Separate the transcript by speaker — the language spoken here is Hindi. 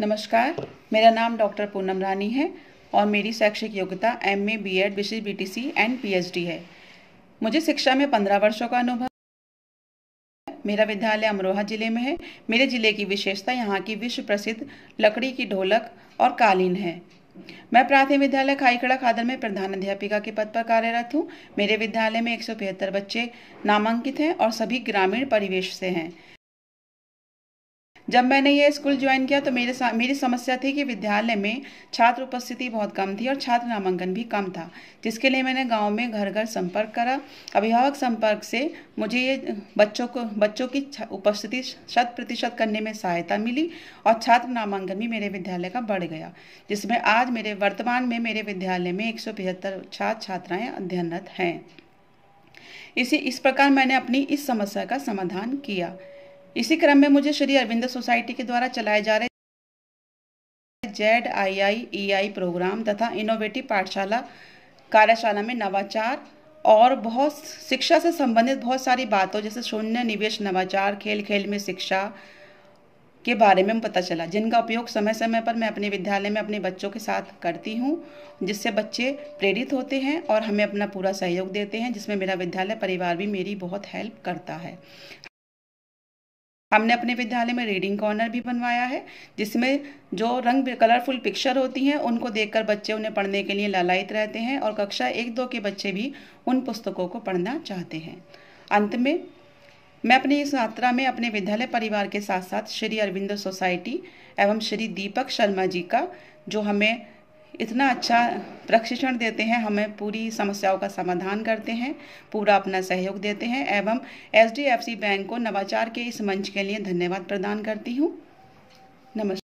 Speaker 1: नमस्कार, मेरा नाम डॉक्टर पूनम रानी है और मेरी शैक्षिक योग्यता M A B Ed wishes B T C and P H D है। मुझे शिक्षा में पंद्रह वर्षों का अनुभव मेरा विद्यालय अमरोहा ज़िले में है। मेरे ज़िले की विशेषता यहाँ की विश्व प्रसिद्ध लकड़ी की ढोलक और कालीन है। मैं प्राथमिक विद्यालय खाईखड़ा खादर में प्रधान अध्यापिका के पद पर कार्यरत हूँ। मेरे विद्यालय में एक बच्चे नामांकित हैं और सभी ग्रामीण परिवेश से हैं। जब मैंने ये स्कूल ज्वाइन किया तो मेरे मेरी समस्या थी कि विद्यालय में छात्र उपस्थिति बहुत कम थी और छात्र नामांकन भी कम था, जिसके लिए मैंने गाँव में घर घर संपर्क करा। अभिभावक संपर्क से मुझे ये बच्चों को, बच्चों की उपस्थिति शत प्रतिशत करने में सहायता मिली और छात्र नामांकन भी मेरे विद्यालय का बढ़ गया, जिसमें आज मेरे, वर्तमान में मेरे विद्यालय में एक छात्र छात्राएँ अध्ययनरत हैं। इसी, इस प्रकार मैंने अपनी इस समस्या का समाधान किया। इसी क्रम में मुझे श्री अरविंद सोसाइटी के द्वारा चलाए जा रहे Z I I E I program तथा इनोवेटिव पाठशाला, कार्यशाला में नवाचार और बहुत शिक्षा से संबंधित बहुत सारी बातों, जैसे शून्य निवेश, नवाचार खेल खेल में शिक्षा के बारे में पता चला, जिनका उपयोग समय समय पर मैं अपने विद्यालय में अपने बच्चों के साथ करती हूँ, जिससे बच्चे प्रेरित होते हैं और हमें अपना पूरा सहयोग देते हैं, जिसमें मेरा विद्यालय परिवार भी मेरी बहुत हेल्प करता है। हमने अपने विद्यालय में रीडिंग कॉर्नर भी बनवाया है, जिसमें जो रंग कलरफुल पिक्चर होती हैं, उनको देखकर बच्चे उन्हें पढ़ने के लिए ललायित रहते हैं और कक्षा एक दो के बच्चे भी उन पुस्तकों को पढ़ना चाहते हैं। अंत में, मैं अपनी इस यात्रा में अपने विद्यालय परिवार के साथ साथ श्री अरविंद सोसाइटी एवं श्री दीपक शर्मा जी का, जो हमें इतना अच्छा प्रशिक्षण देते हैं, हमें पूरी समस्याओं का समाधान करते हैं, पूरा अपना सहयोग देते हैं, एवं एच बैंक को नवाचार के इस मंच के लिए धन्यवाद प्रदान करती हूँ। नमस्कार